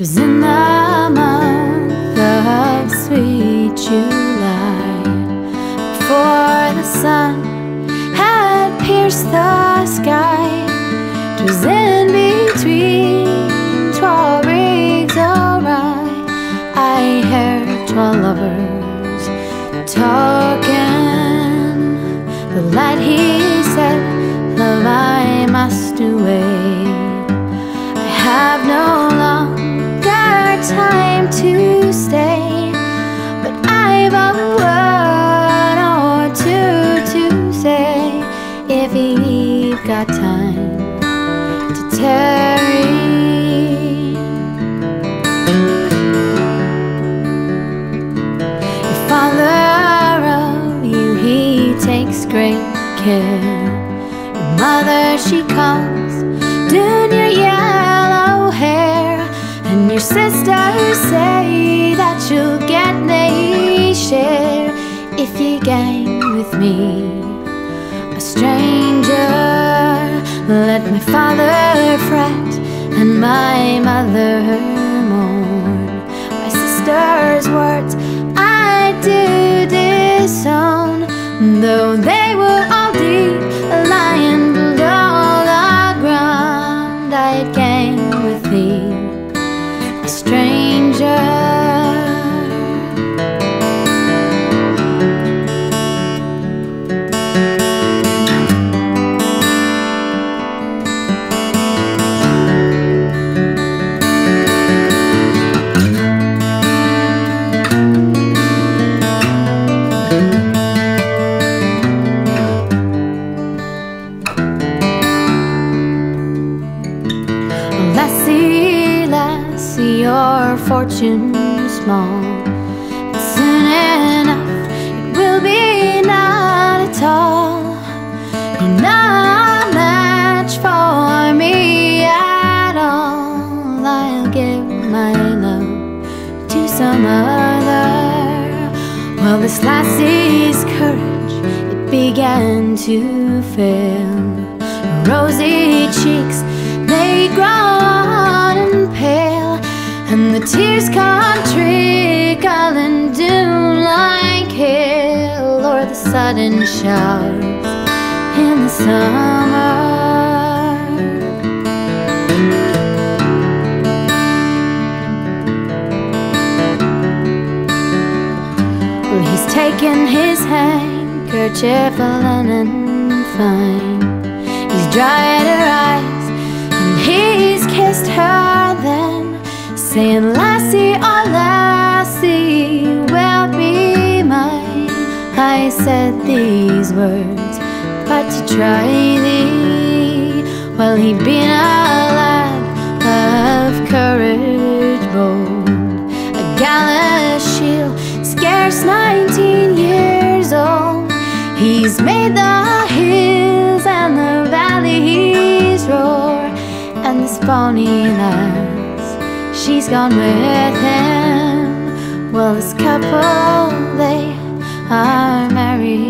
'Twas in the month of sweet July, before the sun had pierced the sky. 'Twas in between twelve rigs rye, I heard twelve lovers talking. The lad he said, "Love, I must away. I have no to stay, but I've a word or two to say if you've got time to tarry." Your father of you, he takes great care. Your mother, she comes sisters say that you'll get a share if you gang with me. A stranger, let my father fret and my mother mourn. My sister's words I do disown, though they your fortune's small. But soon enough, it will be not at all. You're not a match for me at all. I'll give my love to some other. Well, this lassie's courage it began to fail. Rosy cheeks they grow and the tears come trickling down like hail or the sudden showers in the summer. He's taken his handkerchief of linen fine. He's dried her eyes and he's kissed saying, Lassie, oh lassie, will be mine. I said these words, but to try thee. Well, he'd been a lad of courage bold, a gallant shield, scarce nineteen years old. He's made the hills and the valleys roar, and this bonny lass, she's gone with him. Well, this couple, they are married